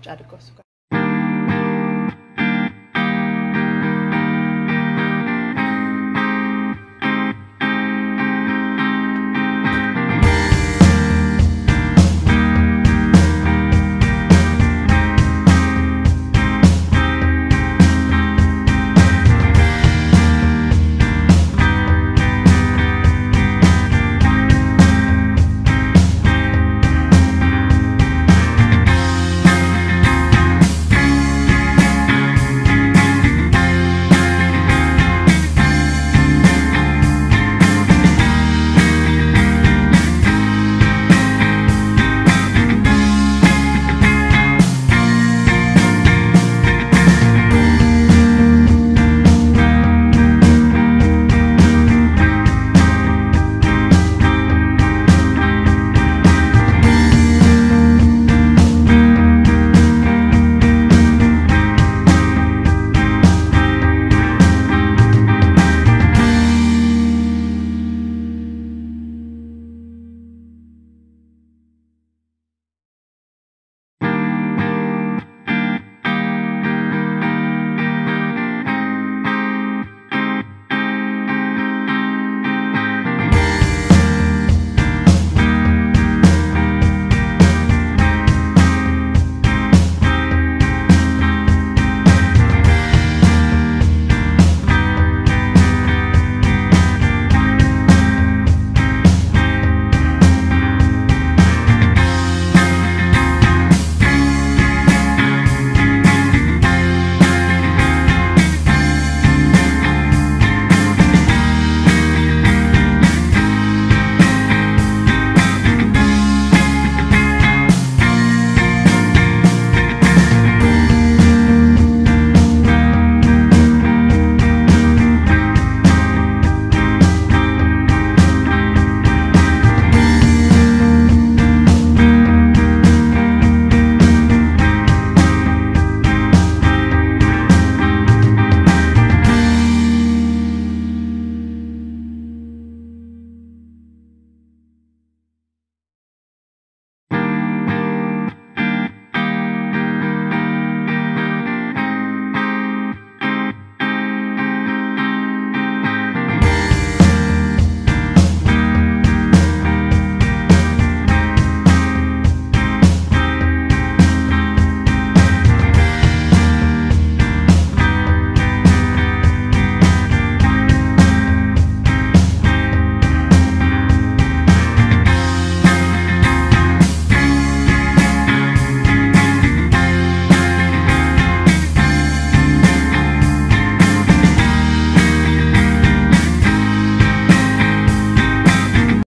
Czarkowska